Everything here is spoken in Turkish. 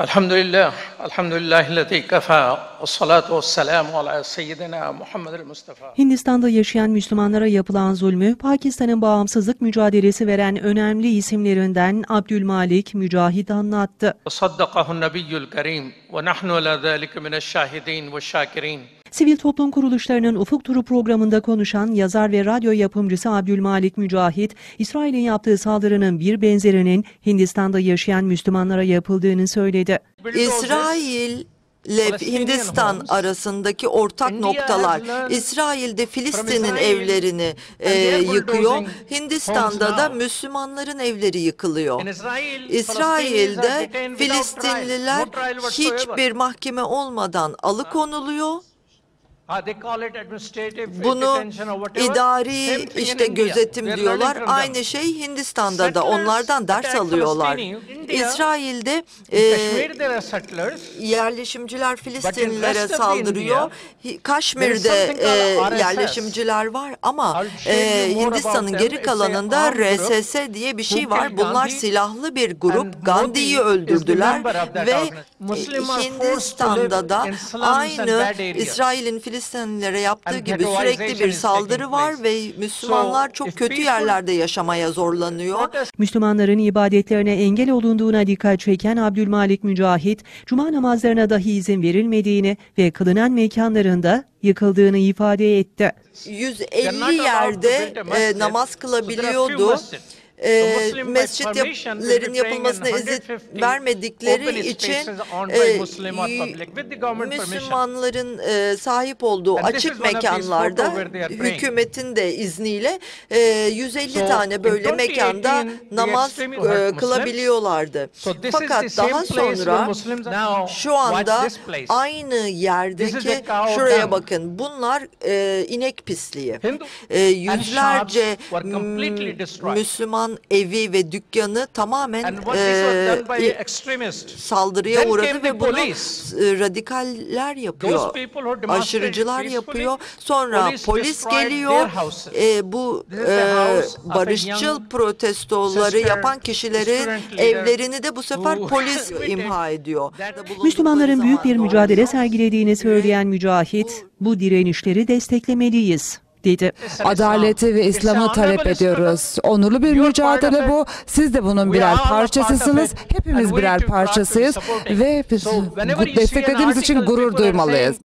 الحمد لله الحمد لله الذي كفى والصلاة والسلام على سيدنا محمد المصطفى Hindistan'da yaşayan Müslümanlara yapılan zulmü, Pakistan'ın bağımsızlık mücadelesi veren önemli isimlerinden Abdülmalik Mücahit anlattı. وصدقه النبي الكريم ونحن على ذلك من الشاهدين والشاكرين Sivil toplum kuruluşlarının Ufuk Turu programında konuşan yazar ve radyo yapımcısı Abdülmalik Mücahit, İsrail'in yaptığı saldırının bir benzerinin Hindistan'da yaşayan Müslümanlara yapıldığını söyledi. İsrail ile Hindistan arasındaki ortak noktalar. İsrail'de Filistin'in evlerini e, yıkıyor. Hindistan'da da Müslümanların evleri yıkılıyor. İsrail'de Filistinliler hiçbir mahkeme olmadan alıkonuluyor. Bunu idari işte gözetim diyorlar. Aynı şey Hindistan'da da. Onlardan ders alıyorlar. İsrail'de e, yerleşimciler Filistinlilere saldırıyor. Kaşmir'de e, yerleşimciler var ama e, Hindistan'ın geri kalanında RSS diye bir şey var. Bunlar silahlı bir grup. Gandhi'yi öldürdüler ve Hindistan'da da aynı İsrail'in Filistinlilere yaptığı gibi sürekli bir saldırı var ve Müslümanlar çok kötü yerlerde yaşamaya zorlanıyor. Müslümanların ibadetlerine engel olunduğuna dikkat çeken Abdülmalik Mücahit, cuma namazlarına dahi izin verilmediğini ve kılınan mekanlarında yıkıldığını ifade etti. 150 yerde e, namaz kılabiliyordu. E, mescitlerin yapılmasına izin vermedikleri için e, Müslümanların e, sahip olduğu açık mekanlarda hükümetin de izniyle e, 150 tane böyle mekanda namaz e, kılabiliyorlardı. Fakat daha sonra şu anda aynı yerdeki şuraya bakın bunlar e, inek pisliği. E, yüzlerce m- Müslüman evi ve dükkanı tamamen e, saldırıya uğradı ve bunu e, radikaller yapıyor. Aşırıcılar yapıyor. Sonra polis geliyor. E, bu e, barışçıl protestoları yapan kişilerin evlerini de bu sefer polis imha ediyor. Müslümanların büyük bir mücadele sergilediğini söyleyen Mücahit, bu direnişleri desteklemeliyiz, dedi. Adaleti ve İslam'ı talep ediyoruz. Onurlu bir mücadele bu. Siz de bunun birer parçasısınız. Hepimiz birer parçasıyız ve bu desteklediğimiz için gurur duymalıyız.